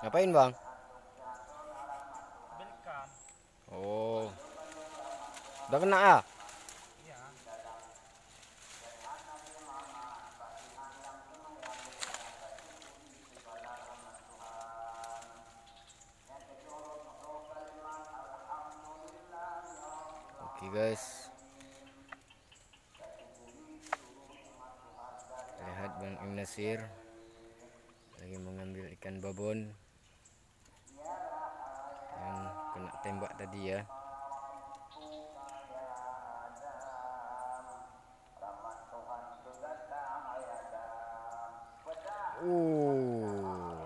Ngapain bang? Belikan. Oh, udah kena ah? Iya. Oke guys. Lihat Bang Im Nasir lagi mengambil ikan babon yang kena tembak tadi ya. Uh.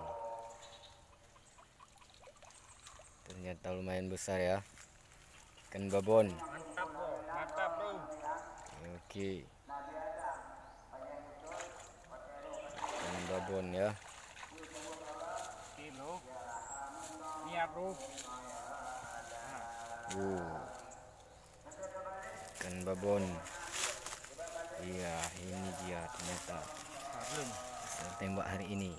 Ternyata lumayan besar ya. Ikan babon. Oke. Ikan babon ya. Kilo. Iya bro. Ikan babon. Iya, ini dia ternyata tembak hari ini.